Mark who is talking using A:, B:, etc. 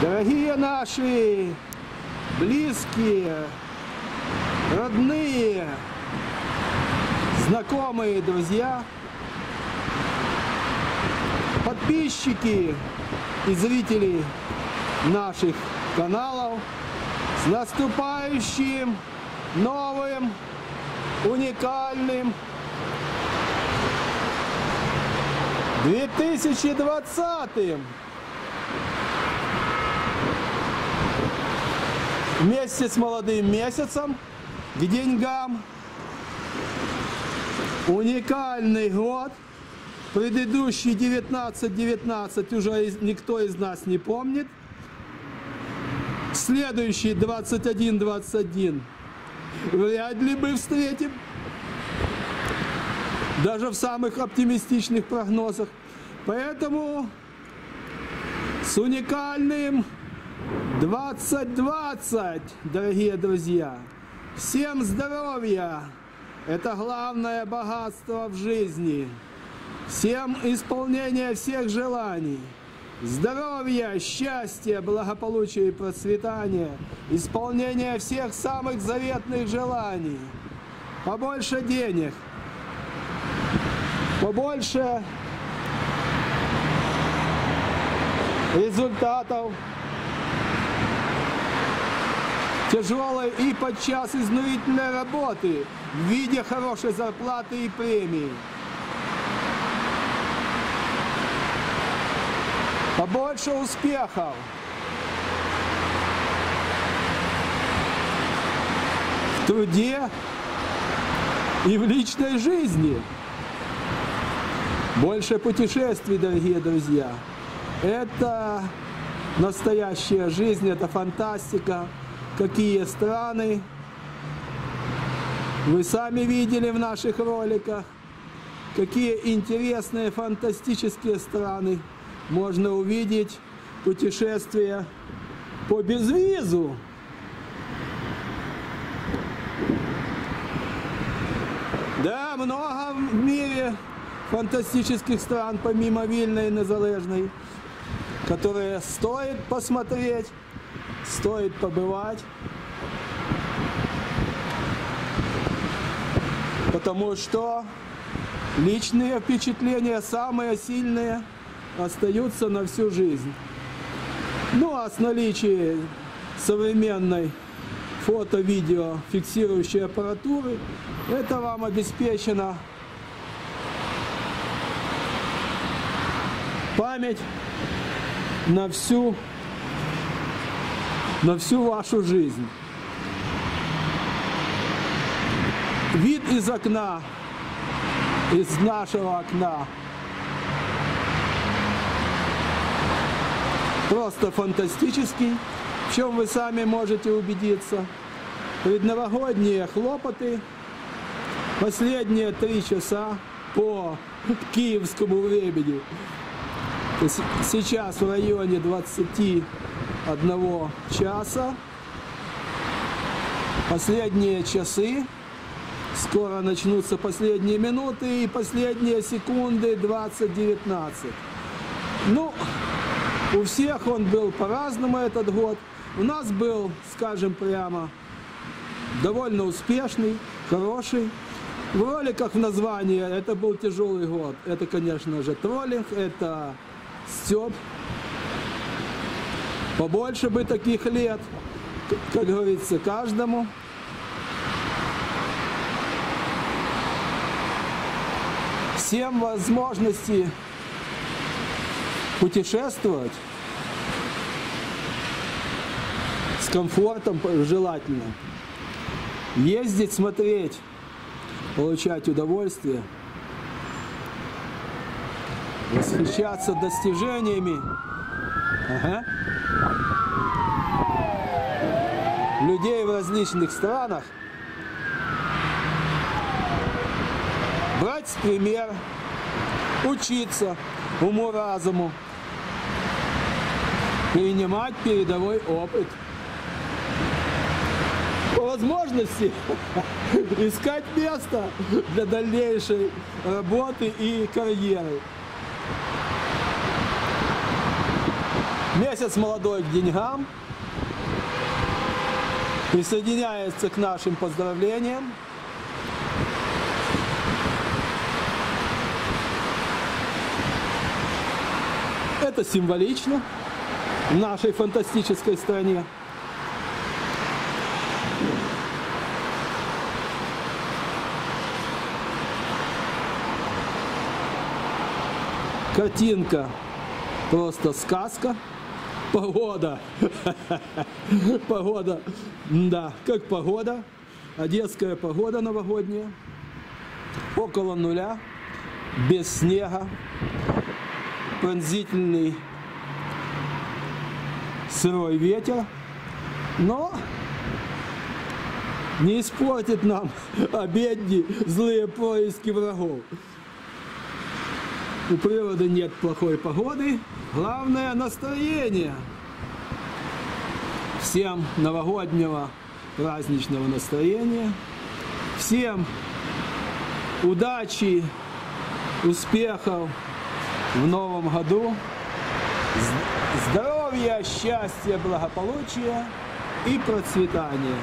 A: Дорогие наши близкие, родные, знакомые, друзья, подписчики и зрители наших каналов, с наступающим новым, уникальным 2020 вместе с молодым месяцем к деньгам. Уникальный год. Предыдущий 19-19 уже никто из нас не помнит. Следующий 21-21 вряд ли мы встретим. Даже в самых оптимистичных прогнозах. Поэтому с уникальным 2020, дорогие друзья. Всем здоровья! Это главное богатство в жизни. Всем исполнения всех желаний. Здоровья, счастья, благополучия и процветания. Исполнения всех самых заветных желаний. Побольше денег. Побольше результатов тяжелой и подчас изнурительной работы в виде хорошей зарплаты и премии. Побольше успехов. В труде и в личной жизни. Больше путешествий, дорогие друзья. Это настоящая жизнь, это фантастика. Какие страны вы сами видели в наших роликах. Какие интересные, фантастические страны можно увидеть путешествия по безвизу. Да, много в мире фантастических стран, помимо Вильной и Незалежной, которые стоит посмотреть, стоит побывать. Потому что личные впечатления, самые сильные, остаются на всю жизнь. Ну а с наличием современной фото-видео фиксирующей аппаратуры, это вам обеспечено память на всю, на всю вашу жизнь. Вид из окна, из нашего окна, просто фантастический, в чем вы сами можете убедиться. Предновогодние хлопоты, последние три часа по киевскому времени. Сейчас в районе 21 часа. Последние часы. Скоро начнутся последние минуты и последние секунды 2019. Ну, у всех он был по-разному этот год. У нас был, скажем прямо, довольно успешный, хороший. В роликах в названии это был тяжелый год. Это, конечно же, троллинг, это степ. Побольше бы таких лет, как говорится, каждому. Всем возможности путешествовать с комфортом желательно. Ездить, смотреть, получать удовольствие, восхищаться достижениями. Ага. Людей в различных странах. Брать пример, учиться уму-разуму, перенимать передовой опыт. По возможности искать место для дальнейшей работы и карьеры. Месяц молодой к деньгам. Присоединяется к нашим поздравлениям. Это символично в нашей фантастической стране. Картинка просто сказка. Погода. Погода. Да, как погода. Одесская погода новогодняя. Около нуля. Без снега. Пронзительный сырой ветер. Но не испортит нам обедни злые поиски врагов. У природы нет плохой погоды, главное настроение. Всем новогоднего праздничного настроения, всем удачи, успехов в новом году, здоровья, счастья, благополучия и процветания.